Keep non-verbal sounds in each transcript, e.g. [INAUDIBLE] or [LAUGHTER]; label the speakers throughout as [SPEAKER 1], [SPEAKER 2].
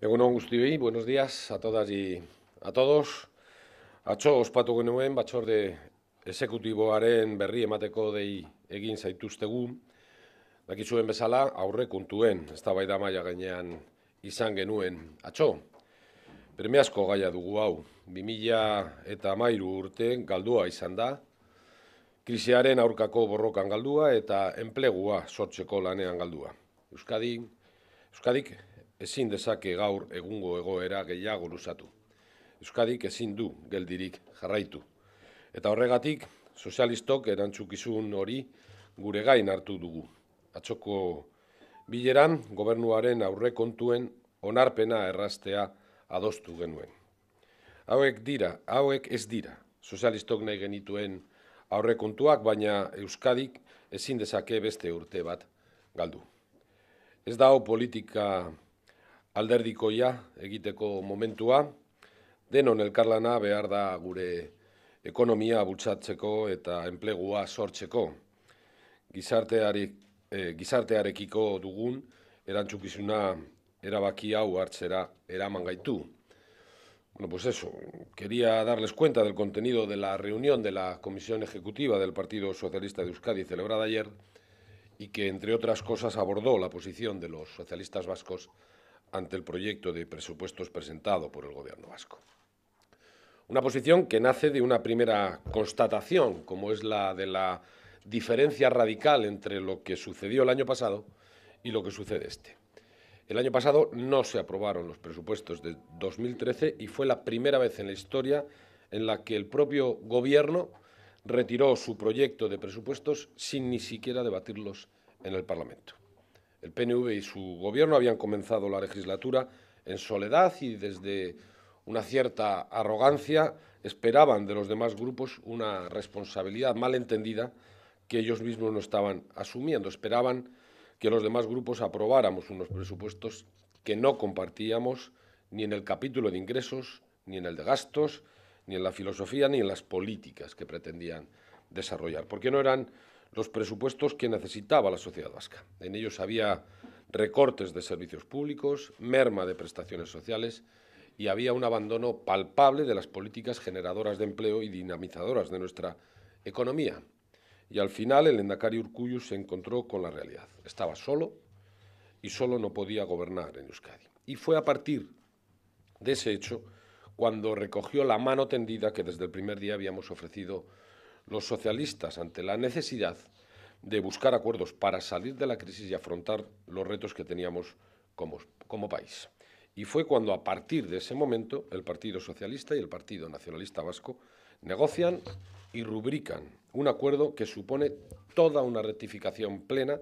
[SPEAKER 1] Egunon guztioi, buenos días a todas y a todos. Atxo ospatu genuen batzorde esekutiboaren berri emateko dei egin zaituztegu. Dakizuen bezala aurre kontuen, ez da baida maia gainean izan genuen atxo. Bermeazko gaia dugu hau, 2000 eta mairu urte galdua izan da, krisiaren aurkako borrokan galdua eta enplegua sortzeko lanean galdua. Euskadi, Euskadik ezin dezake gaur egungo egoera gehiago luzatu. Euskadik ezin du geldirik jarraitu. Eta horregatik, sozialistok erantzukizun hori gure gain hartu dugu. Atxoko bileran, gobernuaren aurre kontuen onarpena errastea adostu genuen. Hauek dira, hauek ez dira, sozialistok nahi genituen aurre kontuak, baina Euskadik ezin dezake beste urte bat galdu. Ez da politika alderdikoia egiteko momentua, denon elkarlana behar da gure ekonomia bultzatzeko eta enplegua sortzeko. Gizarteari, eh, gizartearekiko dugun erantzukizuna erabaki hau hartzera eraman gaitu. Bueno, pues eso, quería darles cuenta del contenido de la reunión de la Comisión Ejecutiva del Partido Socialista de Euskadi celebrada ayer y que, entre otras cosas, abordó la posición de los socialistas vascos ante el proyecto de presupuestos presentado por el Gobierno vasco. Una posición que nace de una primera constatación, como es la de la diferencia radical entre lo que sucedió el año pasado y lo que sucede este. El año pasado no se aprobaron los presupuestos de 2013 y fue la primera vez en la historia en la que el propio Gobierno retiró su proyecto de presupuestos sin ni siquiera debatirlos en el Parlamento. El PNV y su gobierno habían comenzado la legislatura en soledad y desde una cierta arrogancia esperaban de los demás grupos una responsabilidad mal entendida que ellos mismos no estaban asumiendo. Esperaban que los demás grupos aprobáramos unos presupuestos que no compartíamos ni en el capítulo de ingresos, ni en el de gastos, ni en la filosofía, ni en las políticas que pretendían desarrollar, porque no eran los presupuestos que necesitaba la sociedad vasca. En ellos había recortes de servicios públicos, merma de prestaciones sociales y había un abandono palpable de las políticas generadoras de empleo y dinamizadoras de nuestra economía. Y al final el Endacari Urcuyu se encontró con la realidad. Estaba solo y solo no podía gobernar en Euskadi. Y fue a partir de ese hecho cuando recogió la mano tendida que desde el primer día habíamos ofrecido los socialistas ante la necesidad de buscar acuerdos para salir de la crisis y afrontar los retos que teníamos como, país. Y fue cuando, a partir de ese momento, el Partido Socialista y el Partido Nacionalista Vasco negocian y rubrican un acuerdo que supone toda una rectificación plena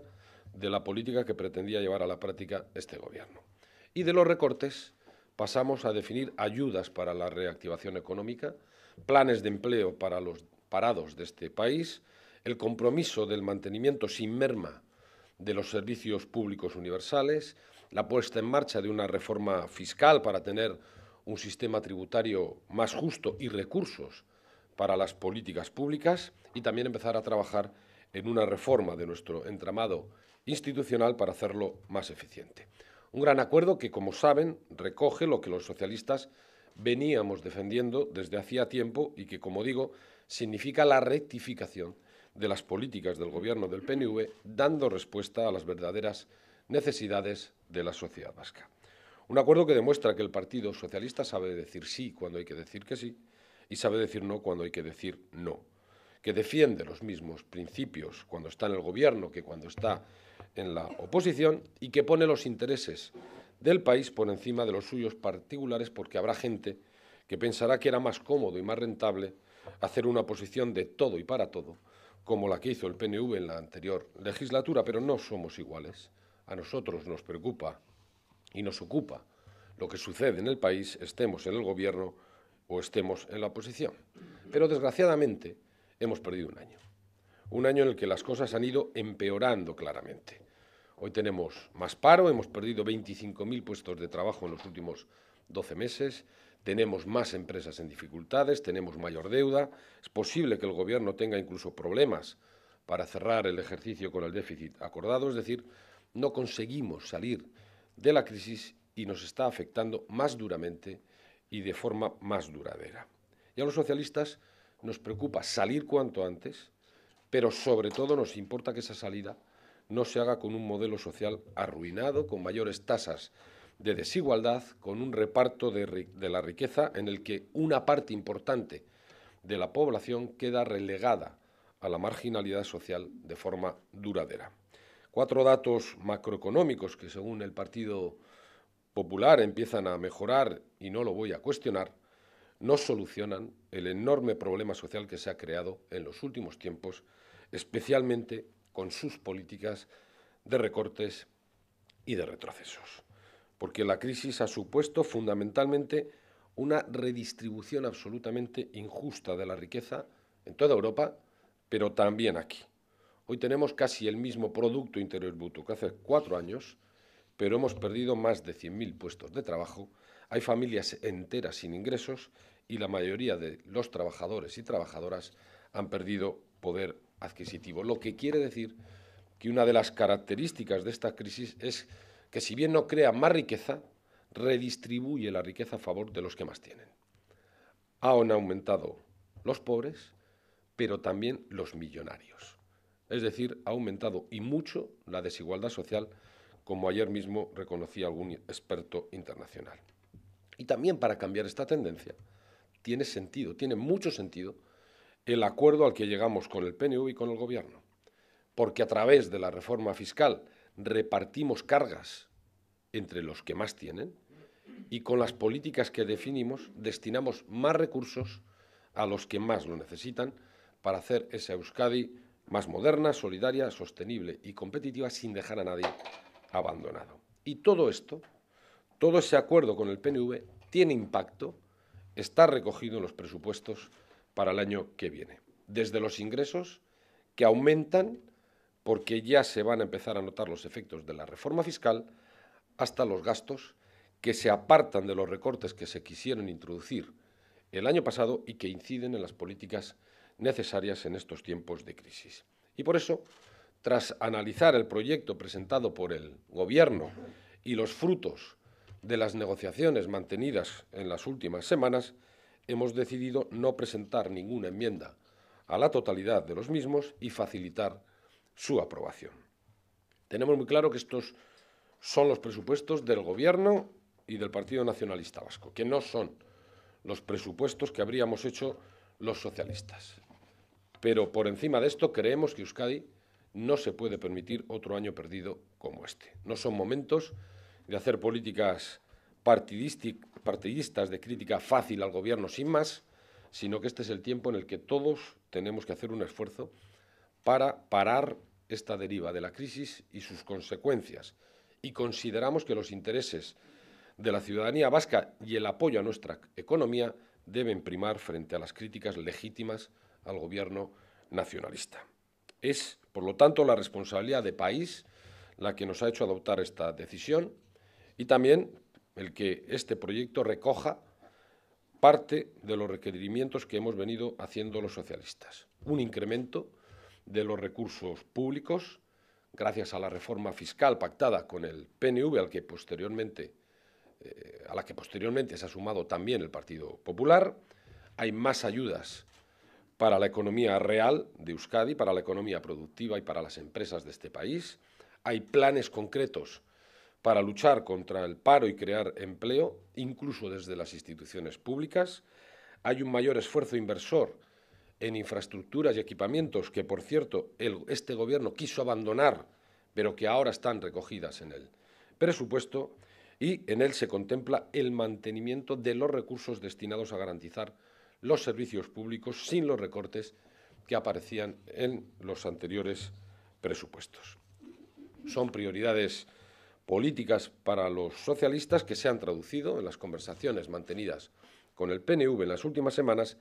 [SPEAKER 1] de la política que pretendía llevar a la práctica este Gobierno. Y de los recortes pasamos a definir ayudas para la reactivación económica, planes de empleo para los parados de este país, el compromiso del mantenimiento sin merma de los servicios públicos universales, la puesta en marcha de una reforma fiscal para tener un sistema tributario más justo y recursos para las políticas públicas y también empezar a trabajar en una reforma de nuestro entramado institucional para hacerlo más eficiente. Un gran acuerdo que, como saben, recoge lo que los socialistas veníamos defendiendo desde hacía tiempo y que, como digo, significa la rectificación de las políticas del gobierno del PNV, dando respuesta a las verdaderas necesidades de la sociedad vasca. Un acuerdo que demuestra que el Partido Socialista sabe decir sí cuando hay que decir que sí y sabe decir no cuando hay que decir no, que defiende los mismos principios cuando está en el gobierno que cuando está en la oposición y que pone los intereses del país por encima de los suyos particulares porque habrá gente que pensará que era más cómodo y más rentable hacer una posición de todo y para todo, como la que hizo el PNV en la anterior legislatura, pero no somos iguales. A nosotros nos preocupa y nos ocupa lo que sucede en el país, estemos en el gobierno o estemos en la oposición. Pero desgraciadamente hemos perdido un año. Un año en el que las cosas han ido empeorando claramente. Hoy tenemos más paro, hemos perdido 25.000 puestos de trabajo en los últimos 12 meses, tenemos más empresas en dificultades, tenemos mayor deuda, es posible que el Gobierno tenga incluso problemas para cerrar el ejercicio con el déficit acordado, es decir, no conseguimos salir de la crisis y nos está afectando más duramente y de forma más duradera. Y a los socialistas nos preocupa salir cuanto antes, pero sobre todo nos importa que esa salida no se haga con un modelo social arruinado, con mayores tasas de desigualdad, con un reparto de, la riqueza en el que una parte importante de la población queda relegada a la marginalidad social de forma duradera. Cuatro datos macroeconómicos que según el Partido Popular empiezan a mejorar, y no lo voy a cuestionar, no solucionan el enorme problema social que se ha creado en los últimos tiempos, especialmente con sus políticas de recortes y de retrocesos. Porque la crisis ha supuesto fundamentalmente una redistribución absolutamente injusta de la riqueza en toda Europa, pero también aquí. Hoy tenemos casi el mismo Producto Interior Bruto que hace cuatro años, pero hemos perdido más de 100.000 puestos de trabajo, hay familias enteras sin ingresos y la mayoría de los trabajadores y trabajadoras han perdido poder adquisitivo. Lo que quiere decir que una de las características de esta crisis es que si bien no crea más riqueza, redistribuye la riqueza a favor de los que más tienen. Han aumentado los pobres, pero también los millonarios. Es decir, ha aumentado y mucho la desigualdad social, como ayer mismo reconocía algún experto internacional. Y también para cambiar esta tendencia, tiene sentido, tiene mucho sentido, el acuerdo al que llegamos con el PNV y con el Gobierno. Porque a través de la reforma fiscal repartimos cargas entre los que más tienen, y con las políticas que definimos destinamos más recursos a los que más lo necesitan para hacer esa Euskadi más moderna, solidaria, sostenible y competitiva sin dejar a nadie abandonado. Y todo esto, todo ese acuerdo con el PNV tiene impacto, está recogido en los presupuestos para el año que viene. Desde los ingresos que aumentan porque ya se van a empezar a notar los efectos de la reforma fiscal, hasta los gastos que se apartan de los recortes que se quisieron introducir el año pasado y que inciden en las políticas necesarias en estos tiempos de crisis. Y por eso, tras analizar el proyecto presentado por el Gobierno y los frutos de las negociaciones mantenidas en las últimas semanas, hemos decidido no presentar ninguna enmienda a la totalidad de los mismos y facilitar su aprobación. Tenemos muy claro que estos son los presupuestos del Gobierno y del Partido Nacionalista Vasco, que no son los presupuestos que habríamos hecho los socialistas. Pero por encima de esto creemos que Euskadi no se puede permitir otro año perdido como este. No son momentos de hacer políticas partidistas de crítica fácil al gobierno sin más, sino que este es el tiempo en el que todos tenemos que hacer un esfuerzo para parar esta deriva de la crisis y sus consecuencias. Y consideramos que los intereses de la ciudadanía vasca y el apoyo a nuestra economía deben primar frente a las críticas legítimas al gobierno nacionalista. Es, por lo tanto, la responsabilidad de país la que nos ha hecho adoptar esta decisión y también el que este proyecto recoja parte de los requerimientos que hemos venido haciendo los socialistas. Un incremento de los recursos públicos, gracias a la reforma fiscal pactada con el PNV, eh, a la que posteriormente se ha sumado también el Partido Popular. Hay más ayudas para la economía real de Euskadi, para la economía productiva y para las empresas de este país. Hay planes concretos para luchar contra el paro y crear empleo, incluso desde las instituciones públicas. Hay un mayor esfuerzo inversor en infraestructuras y equipamientos que, por cierto, este Gobierno quiso abandonar, pero que ahora están recogidas en el presupuesto y en él se contempla el mantenimiento de los recursos destinados a garantizar los servicios públicos sin los recortes que aparecían en los anteriores presupuestos. Son prioridades políticas para los socialistas que se han traducido en las conversaciones mantenidas con el PNV en las últimas semanas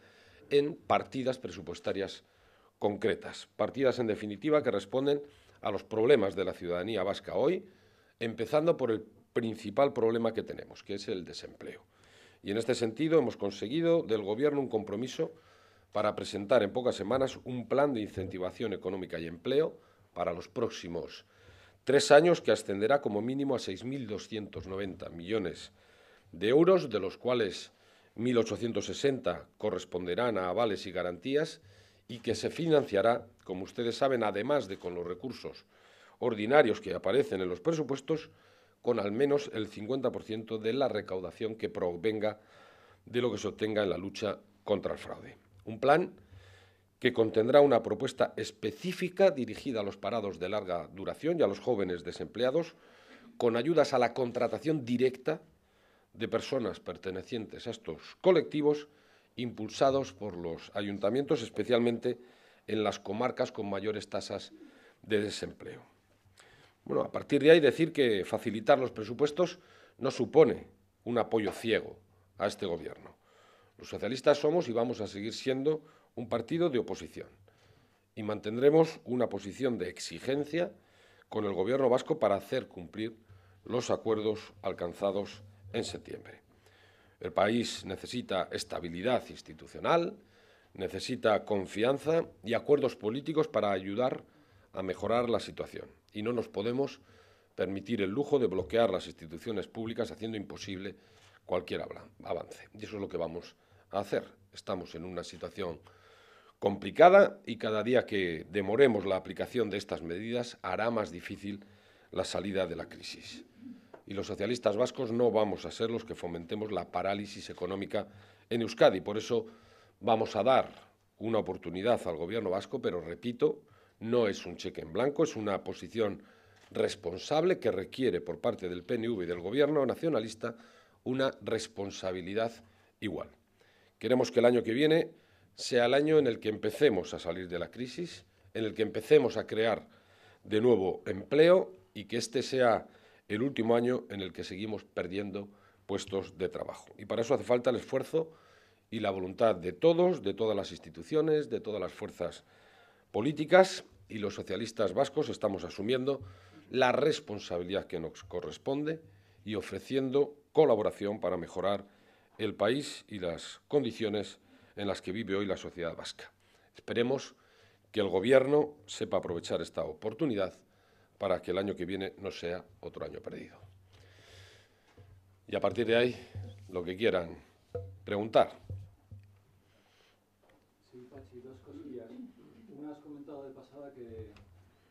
[SPEAKER 1] en partidas presupuestarias concretas, partidas en definitiva que responden a los problemas de la ciudadanía vasca hoy, empezando por el principal problema que tenemos, que es el desempleo. Y en este sentido hemos conseguido del Gobierno un compromiso para presentar en pocas semanas un plan de incentivación económica y empleo para los próximos Tres años que ascenderá como mínimo a 6.290 millones de euros, de los cuales 1.860 corresponderán a avales y garantías y que se financiará, como ustedes saben, además de con los recursos ordinarios que aparecen en los presupuestos, con al menos el 50% de la recaudación que provenga de lo que se obtenga en la lucha contra el fraude. Un plan que contendrá una propuesta específica dirigida a los parados de larga duración y a los jóvenes desempleados, con ayudas a la contratación directa de personas pertenecientes a estos colectivos, impulsados por los ayuntamientos, especialmente en las comarcas con mayores tasas de desempleo. Bueno, a partir de ahí decir que facilitar los presupuestos no supone un apoyo ciego a este Gobierno. Los socialistas somos y vamos a seguir siendo un partido de oposición y mantendremos una posición de exigencia con el Gobierno vasco para hacer cumplir los acuerdos alcanzados en septiembre. El país necesita estabilidad institucional, necesita confianza y acuerdos políticos para ayudar a mejorar la situación. Y no nos podemos permitir el lujo de bloquear las instituciones públicas haciendo imposible cualquier avance. Y eso es lo que vamos a hacer. Estamos en una situación complicada y cada día que demoremos la aplicación de estas medidas hará más difícil la salida de la crisis. Y los socialistas vascos no vamos a ser los que fomentemos la parálisis económica en Euskadi. Por eso vamos a dar una oportunidad al Gobierno vasco, pero repito, no es un cheque en blanco, es una posición responsable que requiere por parte del PNV y del Gobierno nacionalista una responsabilidad igual. Queremos que el año que viene sea el año en el que empecemos a salir de la crisis, en el que empecemos a crear de nuevo empleo y que este sea el último año en el que seguimos perdiendo puestos de trabajo. Y para eso hace falta el esfuerzo y la voluntad de todos, de todas las instituciones, de todas las fuerzas políticas y los socialistas vascos estamos asumiendo la responsabilidad que nos corresponde y ofreciendo colaboración para mejorar el país y las condiciones en las que vive hoy la sociedad vasca. Esperemos que el Gobierno sepa aprovechar esta oportunidad para que el año que viene no sea otro año perdido. Y a partir de ahí, lo que quieran preguntar.
[SPEAKER 2] Sí, Pachi, dos cosillas. Una has comentado de pasada que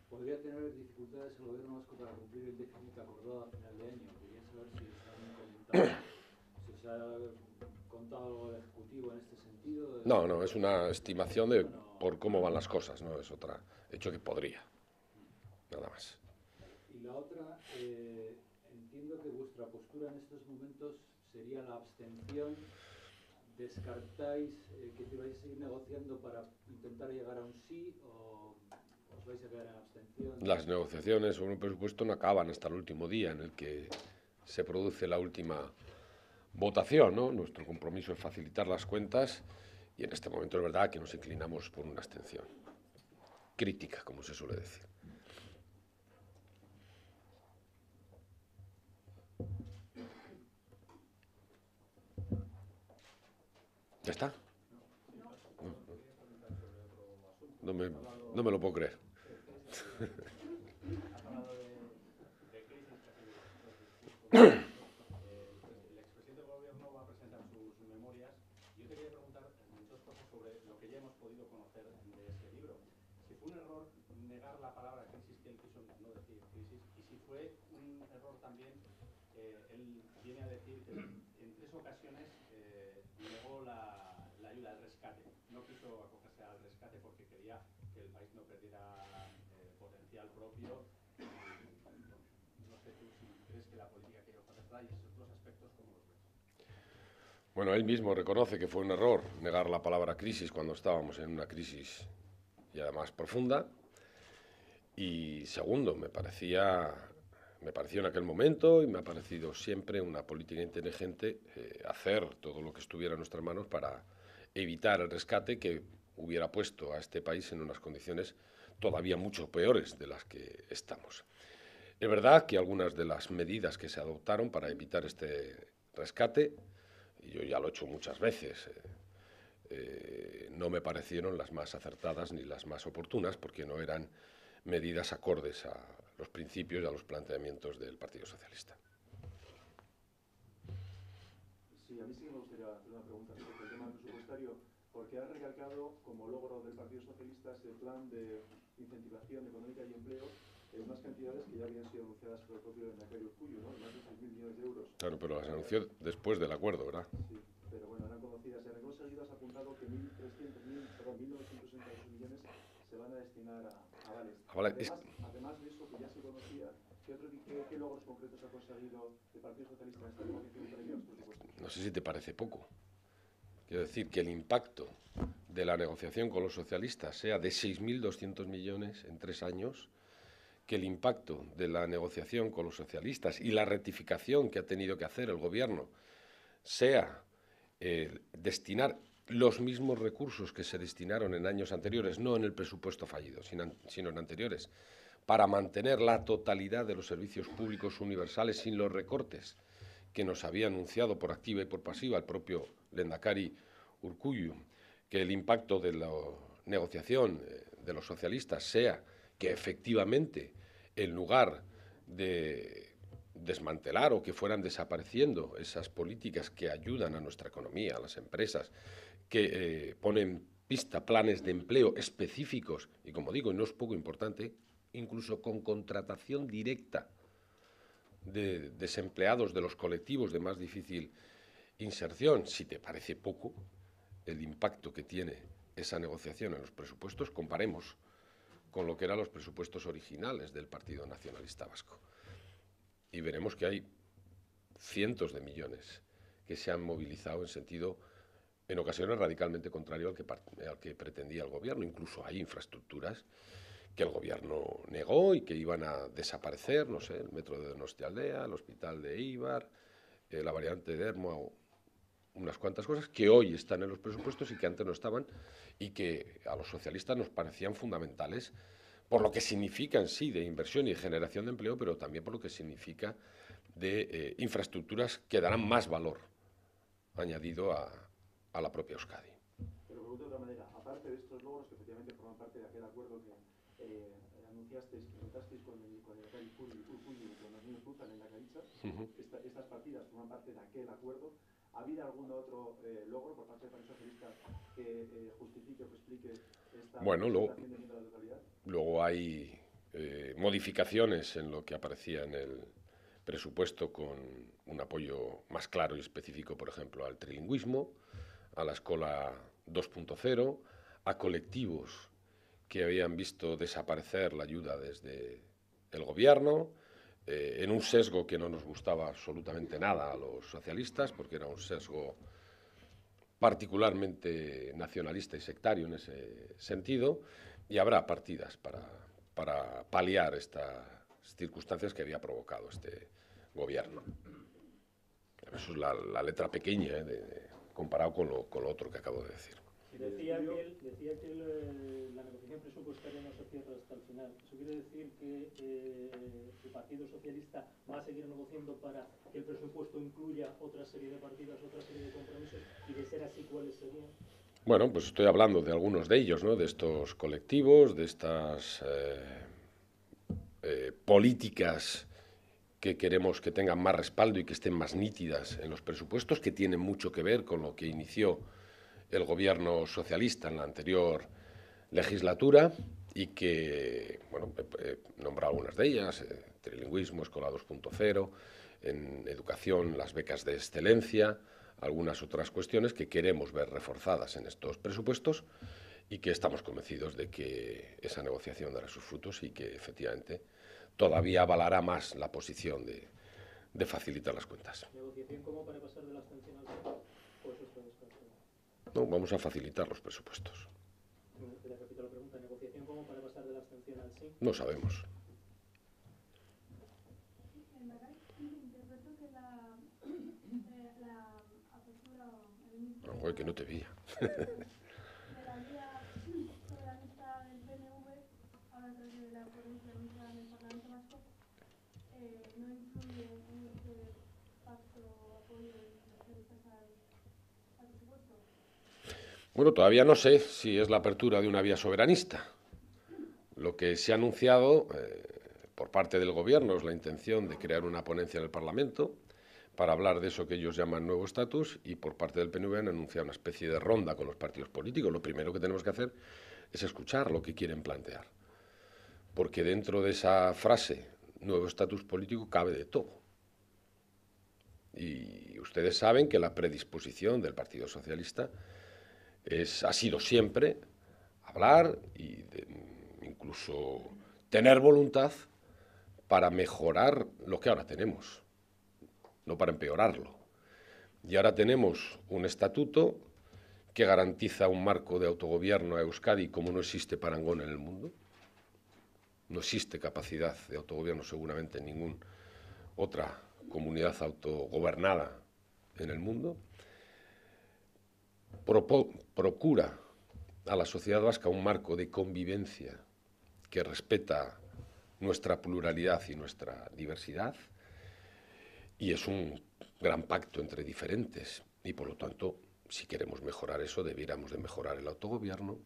[SPEAKER 2] podría tener dificultades el gobierno vasco para cumplir el déficit acordado a final de año. Quería saber si se, han comentado, si se ha contado algo del Ejecutivo en este sentido.
[SPEAKER 1] No, no, es una estimación de por cómo van las cosas, no es otra hecho que podría. Nada más.
[SPEAKER 2] Y la otra, eh, entiendo que vuestra postura en estos momentos sería la abstención. ¿Descartáis eh, que te vais a seguir negociando para intentar llegar a un sí o os vais a quedar en abstención?
[SPEAKER 1] Las negociaciones sobre un presupuesto no acaban hasta el último día en el que se produce la última votación. ¿no? Nuestro compromiso es facilitar las cuentas y en este momento es verdad que nos inclinamos por una abstención crítica, como se suele decir. ¿Ya está? No me, no me lo puedo creer. [COUGHS] [COUGHS]
[SPEAKER 3] el expresidente del gobierno va a presentar sus memorias. Yo te quería preguntar dos cosas sobre lo que ya hemos podido conocer de ese libro. Si fue un error negar la palabra crisis, que él quiso no decir crisis, y si fue un error también, eh, él viene a decir que en tres ocasiones eh, negó la, la ayuda al rescate. No quiso acogerse al rescate porque quería que el país no perdiera eh, potencial propio. No sé tú si crees que la política que ellos acepta y esos dos aspectos, ¿cómo los ves?
[SPEAKER 1] Bueno, él mismo reconoce que fue un error negar la palabra crisis cuando estábamos en una crisis y además profunda. Y segundo, me parecía, me pareció en aquel momento y me ha parecido siempre una política inteligente eh, hacer todo lo que estuviera en nuestras manos para evitar el rescate que hubiera puesto a este país en unas condiciones todavía mucho peores de las que estamos. Es verdad que algunas de las medidas que se adoptaron para evitar este rescate, yo ya lo he hecho muchas veces, eh, eh, no me parecieron las más acertadas ni las más oportunas, porque no eran medidas acordes a los principios y a los planteamientos del Partido Socialista.
[SPEAKER 4] Sí, a mí sí me gustaría hacer una pregunta sobre el tema presupuestario, porque ha recalcado como logro del Partido Socialista ese plan de incentivación económica y empleo en unas cantidades que ya habían sido anunciadas por el propio Nacario Cuyo, ¿no? más de 6.000 millones de euros.
[SPEAKER 1] Claro, pero las anunció después del acuerdo, ¿verdad?
[SPEAKER 4] Sí, pero bueno, eran conocidas. En el seguido has apuntado que 1.300, perdón, 1.968 millones se van a destinar a, a vales.
[SPEAKER 1] A vales,
[SPEAKER 4] además, además, de eso que ya se conocía, ¿qué, otro, qué, qué logros concretos ha conseguido el Partido Socialista en esta negociación previa?
[SPEAKER 1] No sé si te parece poco. Quiero decir que el impacto de la negociación con los socialistas sea de 6.200 millones en tres años, que el impacto de la negociación con los socialistas y la rectificación que ha tenido que hacer el gobierno sea eh, destinar los mismos recursos que se destinaron en años anteriores, no en el presupuesto fallido, sino, sino en anteriores, para mantener la totalidad de los servicios públicos universales sin los recortes que nos había anunciado por activa y por pasiva el propio Lendakari Urcuyu, que el impacto de la negociación eh, de los socialistas sea que efectivamente, en lugar de desmantelar o que fueran desapareciendo esas políticas que ayudan a nuestra economía, a las empresas, que eh, ponen pista planes de empleo específicos, y como digo, no es poco importante, incluso con contratación directa de desempleados de los colectivos de más difícil inserción, si te parece poco el impacto que tiene esa negociación en los presupuestos, comparemos con lo que eran los presupuestos originales del Partido Nacionalista Vasco. Y veremos que hay cientos de millones que se han movilizado en sentido, en ocasiones radicalmente contrario al que, al que pretendía el gobierno. Incluso hay infraestructuras que el gobierno negó y que iban a desaparecer, no sé, el metro de Donostialdea, el hospital de Ibar, eh, la variante de Hermo, unas cuantas cosas que hoy están en los presupuestos y que antes no estaban y que a los socialistas nos parecían fundamentales por lo que significan, sí, de inversión y generación de empleo, pero también por lo que significa de eh, infraestructuras que darán más valor añadido a, a la propia Euskadi.
[SPEAKER 4] Pero por otra manera, aparte de estos logros que efectivamente forman parte de aquel acuerdo que eh, anunciasteis, que contasteis con el, con el Urcuyu y con los niños Putan en la Caricha, uh -huh. esta, estas partidas forman parte de aquel acuerdo. ¿Ha habido algún otro eh, logro por parte del Partido Socialista que eh, justifique o que explique esta
[SPEAKER 1] bueno, luego,
[SPEAKER 4] de la totalidad?
[SPEAKER 1] luego hay eh, modificaciones en lo que aparecía en el presupuesto con un apoyo más claro y específico, por ejemplo, al trilingüismo, a la escuela 2.0, a colectivos que habían visto desaparecer la ayuda desde el gobierno, eh, en un sesgo que no nos gustaba absolutamente nada a los socialistas, porque era un sesgo particularmente nacionalista y sectario en ese sentido, y habrá partidas para, para paliar estas circunstancias que había provocado este gobierno. Eso es la, la letra pequeña, ¿eh? de, comparado con lo, con lo otro que acabo de decir.
[SPEAKER 5] Decía que, él, decía que el, la negociación presupuestaria no se cierra hasta el final. ¿Eso quiere decir que eh, el Partido Socialista va a seguir negociando para que el presupuesto incluya otra serie de partidas, otra serie de compromisos? Y de ser así, ¿cuáles serían?
[SPEAKER 1] Bueno, pues estoy hablando de algunos de ellos, ¿no? de estos colectivos, de estas eh, eh, políticas que queremos que tengan más respaldo y que estén más nítidas en los presupuestos, que tienen mucho que ver con lo que inició el gobierno socialista en la anterior legislatura y que, bueno, he nombrado algunas de ellas, eh, trilingüismo, escola 2.0, en educación, las becas de excelencia, algunas otras cuestiones que queremos ver reforzadas en estos presupuestos y que estamos convencidos de que esa negociación dará sus frutos y que efectivamente todavía avalará más la posición de, de facilitar las cuentas.
[SPEAKER 5] ¿Negociación como para pasar de la.
[SPEAKER 1] No, vamos a facilitar los presupuestos.
[SPEAKER 5] Le repito la pregunta, ¿negociación como para pasar de la
[SPEAKER 1] No sabemos. [COUGHS] No, que no te veía. [COUGHS] Bueno, todavía no sé si es la apertura de una vía soberanista. Lo que se ha anunciado, eh, por parte del Gobierno es la intención de crear una ponencia en el Parlamento para hablar de eso que ellos llaman nuevo estatus y por parte del PNV han anunciado una especie de ronda con los partidos políticos. Lo primero que tenemos que hacer es escuchar lo que quieren plantear, porque dentro de esa frase nuevo estatus político cabe de todo. Y ustedes saben que la predisposición del Partido Socialista ha sido siempre hablar y incluso tener voluntad para mejorar lo que ahora tenemos, no para empeorarlo. Y ahora tenemos un estatuto que garantiza un marco de autogobierno a Euskadi como no existe parangón en el mundo. No existe capacidad de autogobierno seguramente en ninguna otra comunidad autogobernada en el mundo. procura a la sociedad vasca un marco de convivencia que respeta nuestra pluralidad y nuestra diversidad y es un gran pacto entre diferentes y por lo tanto si queremos mejorar eso debiéramos de mejorar el autogobierno,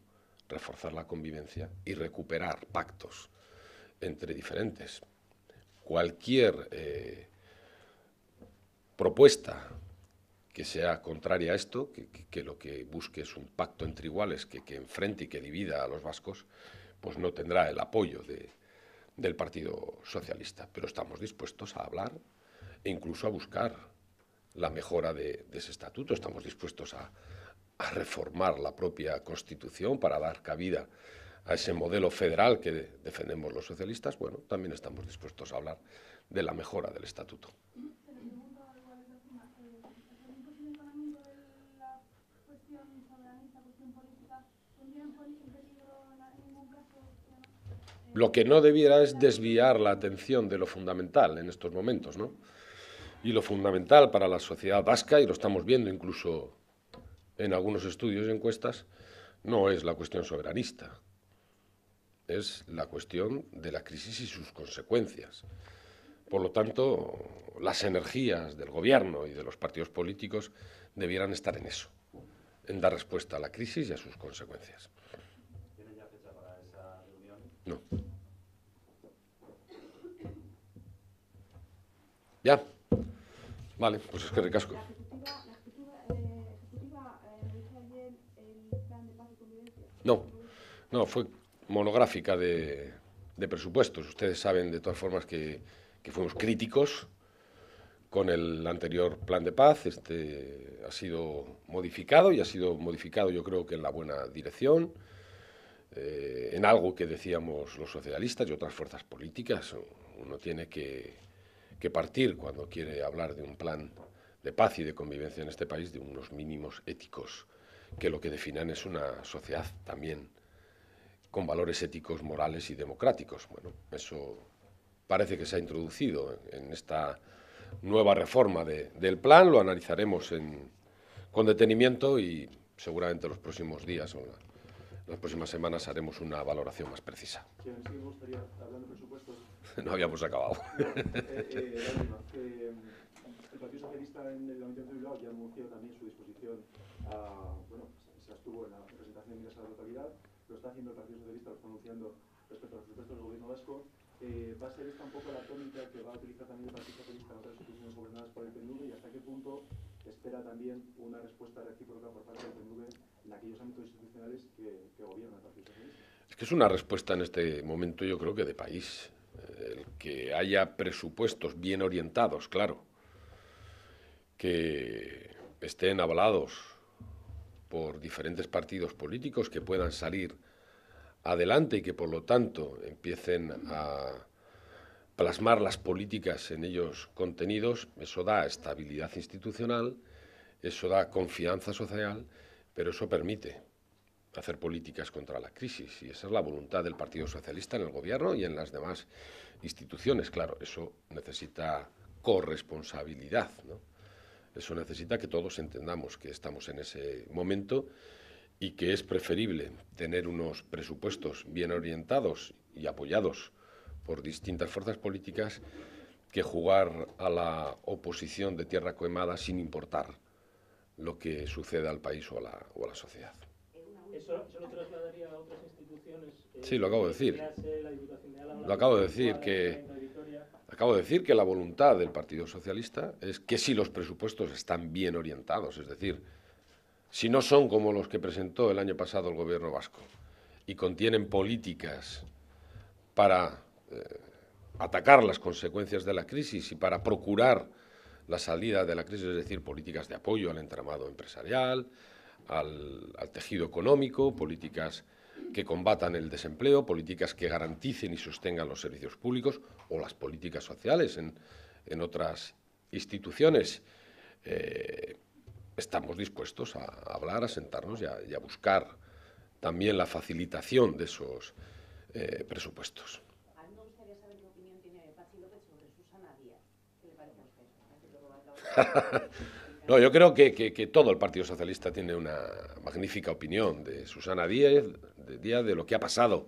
[SPEAKER 1] reforzar la convivencia y recuperar pactos entre diferentes. Cualquier eh, propuesta que sea contraria a esto, que, lo que busque es un pacto entre iguales que, que, enfrente y que divida a los vascos, pues no tendrá el apoyo del Partido Socialista. Pero estamos dispuestos a hablar e incluso a buscar la mejora de, ese estatuto. Estamos dispuestos a, reformar la propia Constitución para dar cabida a ese modelo federal que defendemos los socialistas. Bueno, también estamos dispuestos a hablar de la mejora del estatuto. Lo que no debiera es desviar la atención de lo fundamental en estos momentos, ¿no? Y lo fundamental para la sociedad vasca, y lo estamos viendo incluso en algunos estudios y encuestas, no es la cuestión soberanista, es la cuestión de la crisis y sus consecuencias. Por lo tanto, las energías del gobierno y de los partidos políticos debieran estar en eso, en dar respuesta a la crisis y a sus consecuencias. No. ¿Ya? Vale, pues es que recasco. No, no, fue monográfica de, de, presupuestos. Ustedes saben de todas formas que, que, fuimos críticos con el anterior plan de paz. Este ha sido modificado y ha sido modificado yo creo que en la buena dirección. Eh, en algo que decíamos los socialistas y otras fuerzas políticas. Uno tiene que, partir cuando quiere hablar de un plan de paz y de convivencia en este país de unos mínimos éticos que lo que definan es una sociedad también con valores éticos, morales y democráticos. Bueno, eso parece que se ha introducido en esta nueva reforma del plan, lo analizaremos con detenimiento y seguramente los próximos días las próximas semanas haremos una valoración más precisa.
[SPEAKER 4] Sí, me gustaría, hablando de presupuestos... [LAUGHS]
[SPEAKER 1] no habíamos acabado. [LAUGHS]
[SPEAKER 4] eh, eh, el Partido Socialista en el Ayuntamiento de Bilbao ya anunció también su disposición a, bueno, se abstuvo en la presentación de ingresos a la totalidad, lo está haciendo el Partido Socialista, lo está anunciando respecto a los presupuestos del Gobierno vasco. Eh, ¿Va a ser esta un poco la tónica que va a utilizar también el Partido Socialista en otras instituciones gobernadas por el PNV y hasta qué punto espera también una respuesta recíproca por parte del PNV en aquellos ámbitos institucionales que, que?
[SPEAKER 1] Es que es una respuesta en este momento, yo creo que de país. El que haya presupuestos bien orientados, claro, que estén avalados por diferentes partidos políticos que puedan salir adelante y que por lo tanto empiecen a plasmar las políticas en ellos contenidos, eso da estabilidad institucional, eso da confianza social pero eso permite hacer políticas contra la crisis y esa es la voluntad del Partido Socialista en el gobierno y en las demás instituciones. Claro, eso necesita corresponsabilidad, ¿no? Eso necesita que todos entendamos que estamos en ese momento y que es preferible tener unos presupuestos bien orientados y apoyados por distintas fuerzas políticas que jugar a la oposición de tierra coemada sin importar lo que suceda al país o a la, o a la sociedad.
[SPEAKER 5] ¿Eso, lo trasladaría a otras instituciones? eh,
[SPEAKER 1] Sí, lo acabo de decir. Lo acabo de decir, que-. Acabo de decir que la voluntad del Partido Socialista es que si los presupuestos están bien orientados, es decir, si no son como los que presentó el año pasado el gobierno vasco y contienen políticas para eh, atacar las consecuencias de la crisis y para procurar la salida de la crisis, es decir, políticas de apoyo al entramado empresarial, al, tejido económico, políticas que combatan el desempleo, políticas que garanticen y sostengan los servicios públicos o las políticas sociales en, en otras instituciones. Eh, estamos dispuestos a hablar, a sentarnos y a, y a buscar también la facilitación de esos eh, presupuestos.
[SPEAKER 6] A mí me gustaría saber qué opinión tiene Pachi López sobre Susana Díaz. [LAUGHS]
[SPEAKER 1] No, yo creo que, todo el Partido Socialista tiene una magnífica opinión de Susana Díaz, de, lo que ha pasado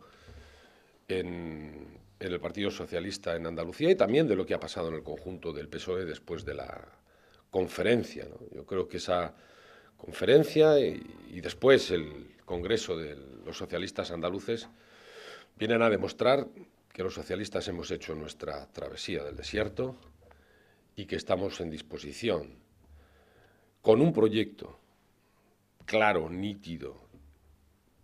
[SPEAKER 1] en, el Partido Socialista en Andalucía y también de lo que ha pasado en el conjunto del PSOE después de la conferencia. Yo creo que esa conferencia y después el Congreso de los socialistas andaluces vienen a demostrar que los socialistas hemos hecho nuestra travesía del desierto y que estamos en disposición con un proyecto claro, nítido,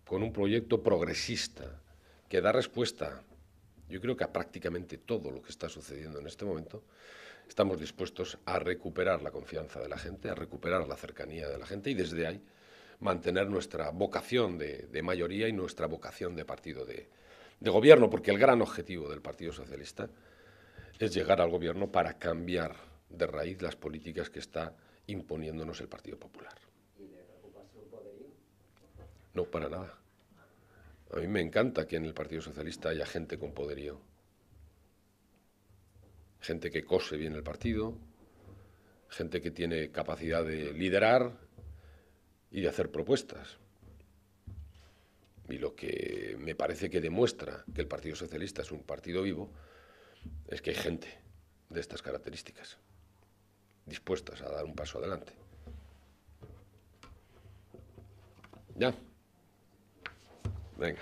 [SPEAKER 1] con un proyecto progresista que da respuesta, yo creo que a prácticamente todo lo que está sucediendo en este momento, estamos dispuestos a recuperar la confianza de la gente, a recuperar la cercanía de la gente y desde ahí mantener nuestra vocación de, mayoría y nuestra vocación de partido de gobierno, porque el gran objetivo del Partido Socialista es llegar al gobierno para cambiar de raíz las políticas que está imponiéndonos el Partido Popular. No, para nada. A mí me encanta que en el Partido Socialista haya gente con poderío. Gente que cose bien el partido, gente que tiene capacidad de liderar y de hacer propuestas. Y lo que me parece que demuestra que el Partido Socialista es un partido vivo es que hay gente de estas características dispuestas a dar un paso adelante. ¿Ya? Venga.